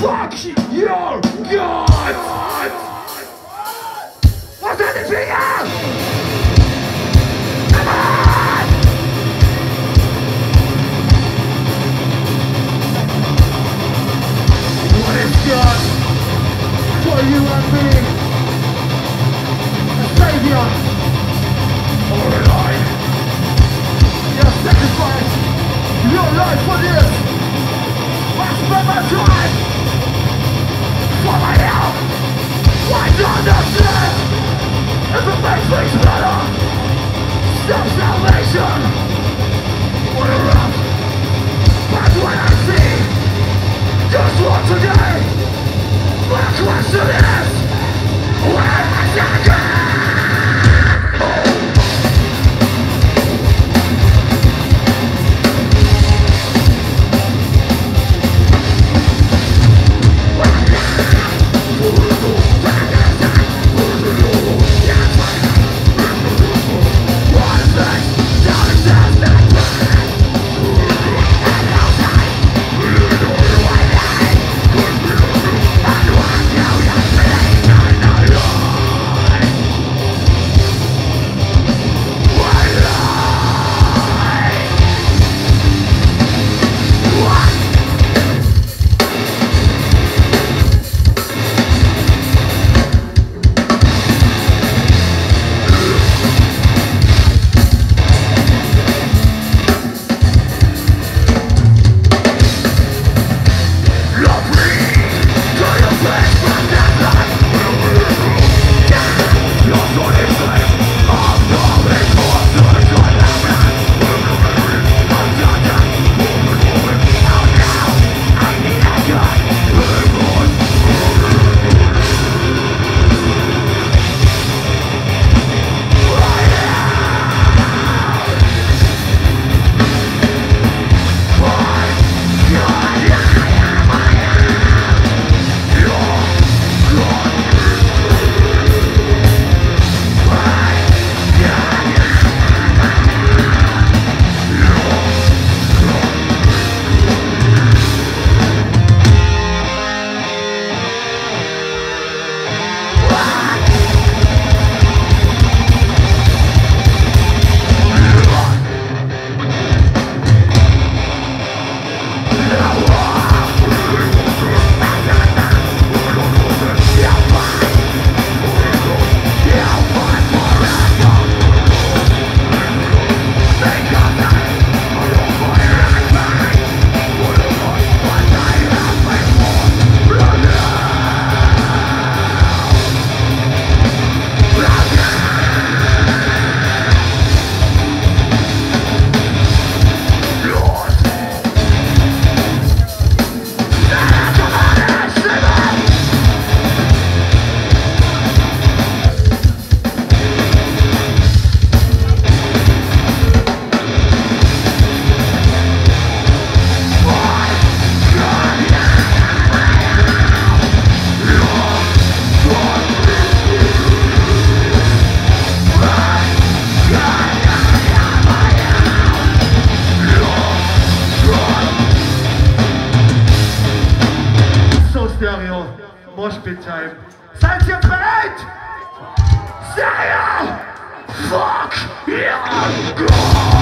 Fuck your God! Was are die Finger! What is God for you and me? A savior or a lie? Your sacrifice, your life for this. I spend my time today. My question is, where is it Stereo, Moshpit Time. Seid ihr bereit? Sehr! Fuck your God!